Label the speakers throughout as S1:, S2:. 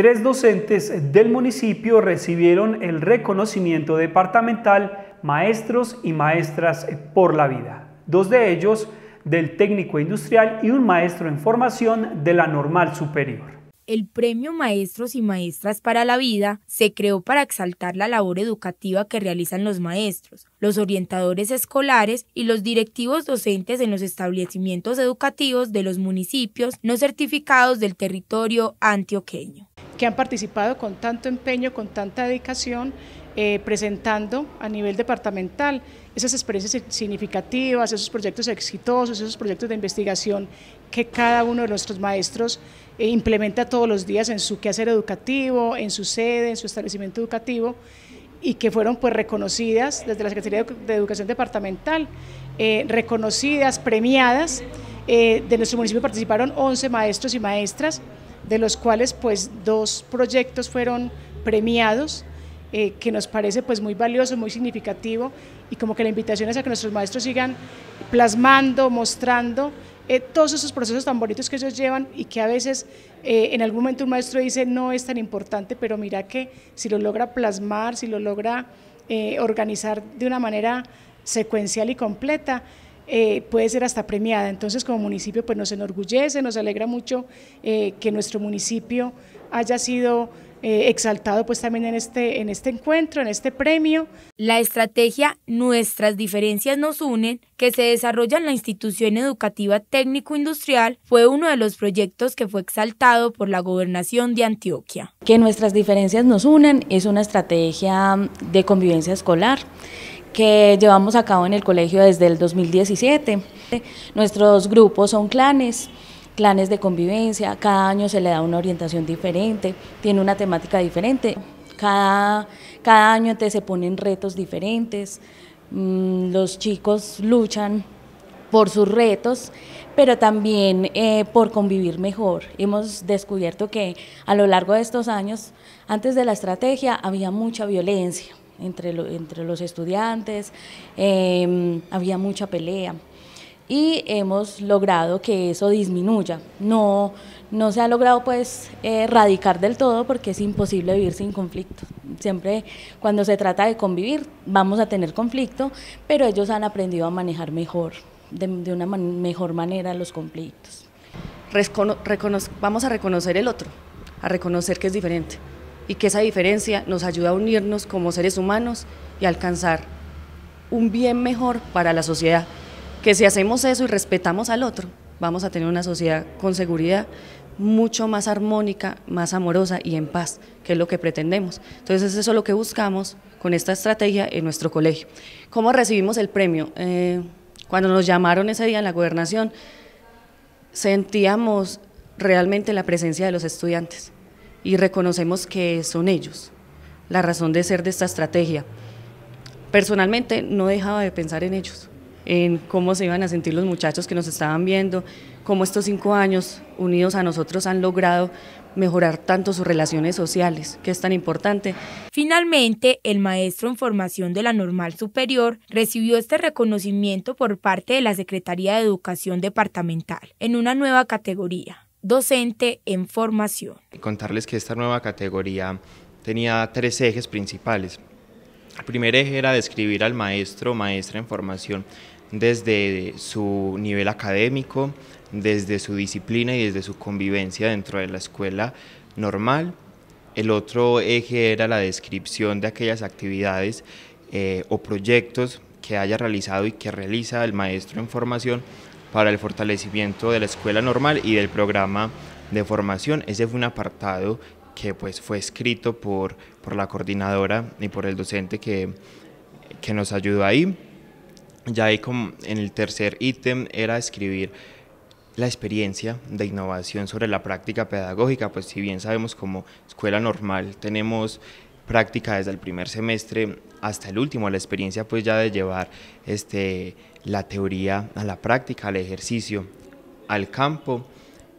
S1: Tres docentes del municipio recibieron el reconocimiento departamental Maestros y Maestras por la Vida. Dos de ellos del técnico industrial y un maestro en formación de la normal superior.
S2: El Premio Maestros y Maestras para la Vida se creó para exaltar la labor educativa que realizan los maestros, los orientadores escolares y los directivos docentes en los establecimientos educativos de los municipios no certificados del territorio antioqueño.
S3: Que han participado con tanto empeño, con tanta dedicación, eh, presentando a nivel departamental esas experiencias significativas, esos proyectos exitosos, esos proyectos de investigación que cada uno de nuestros maestros eh, implementa todos los días en su quehacer educativo, en su sede, en su establecimiento educativo y que fueron pues reconocidas desde la Secretaría de Educación Departamental, eh, reconocidas, premiadas. De nuestro municipio participaron 11 maestros y maestras, de los cuales pues dos proyectos fueron premiados, que nos parece pues muy valioso, muy significativo y como que la invitación es a que nuestros maestros sigan plasmando, mostrando eh, todos esos procesos tan bonitos que ellos llevan y que a veces eh, en algún momento un maestro dice no es tan importante, pero mira que si lo logra plasmar, si lo logra eh, organizar de una manera secuencial y completa, puede ser hasta premiada. Entonces, como municipio, pues nos enorgullece, nos alegra mucho que nuestro municipio haya sido eh, exaltado pues también en este, en este encuentro, en este premio.
S2: La estrategia Nuestras diferencias nos unen, que se desarrolla en la institución educativa técnico-industrial, fue uno de los proyectos que fue exaltado por la gobernación de Antioquia.
S4: Que nuestras diferencias nos unen es una estrategia de convivencia escolar que llevamos a cabo en el colegio desde el 2017. Nuestros grupos son clanes, planes de convivencia, cada año se le da una orientación diferente, tiene una temática diferente, cada, cada año se ponen retos diferentes, mm, los chicos luchan por sus retos, pero también eh, por convivir mejor. Hemos descubierto que a lo largo de estos años, antes de la estrategia, había mucha violencia entre, los estudiantes, em, había mucha pelea y hemos logrado que eso disminuya. No, no se ha logrado pues erradicar del todo porque es imposible vivir sin conflicto. Siempre cuando se trata de convivir vamos a tener conflicto, pero ellos han aprendido a manejar mejor, de, una mejor manera los conflictos.
S5: vamos a reconocer el otro, a reconocer que es diferente y que esa diferencia nos ayuda a unirnos como seres humanos y alcanzar un bien mejor para la sociedad que si hacemos eso y respetamos al otro, vamos a tener una sociedad con seguridad mucho más armónica, más amorosa y en paz, que es lo que pretendemos. Entonces eso es lo que buscamos con esta estrategia en nuestro colegio. ¿Cómo recibimos el premio? Eh, cuando nos llamaron ese día en la gobernación, sentíamos realmente la presencia de los estudiantes y reconocemos que son ellos la razón de ser de esta estrategia. Personalmente no dejaba de pensar en ellos en cómo se iban a sentir los muchachos que nos estaban viendo, cómo estos cinco años unidos a nosotros han logrado mejorar tanto sus relaciones sociales, que es tan importante.
S2: Finalmente, el maestro en formación de la Normal Superior recibió este reconocimiento por parte de la Secretaría de Educación Departamental en una nueva categoría, docente en formación.
S6: Contarles que esta nueva categoría tenía tres ejes principales. El primer eje era describir al maestro o maestra en formación desde su nivel académico, desde su disciplina y desde su convivencia dentro de la escuela normal. El otro eje era la descripción de aquellas actividades eh, o proyectos que haya realizado y que realiza el maestro en formación para el fortalecimiento de la escuela normal y del programa de formación. Ese fue un apartado que pues fue escrito por, por la coordinadora y por el docente que, que nos ayudó ahí. Ya ahí como en el tercer ítem era escribir la experiencia de innovación sobre la práctica pedagógica, pues si bien sabemos como escuela normal tenemos práctica desde el primer semestre hasta el último, la experiencia pues ya de llevar este, la teoría a la práctica, al ejercicio, al campo,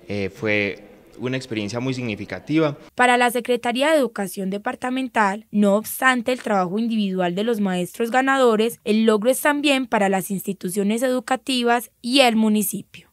S6: eh, fue una experiencia muy significativa.
S2: Para la Secretaría de Educación Departamental, no obstante el trabajo individual de los maestros ganadores, el logro es también para las instituciones educativas y el municipio.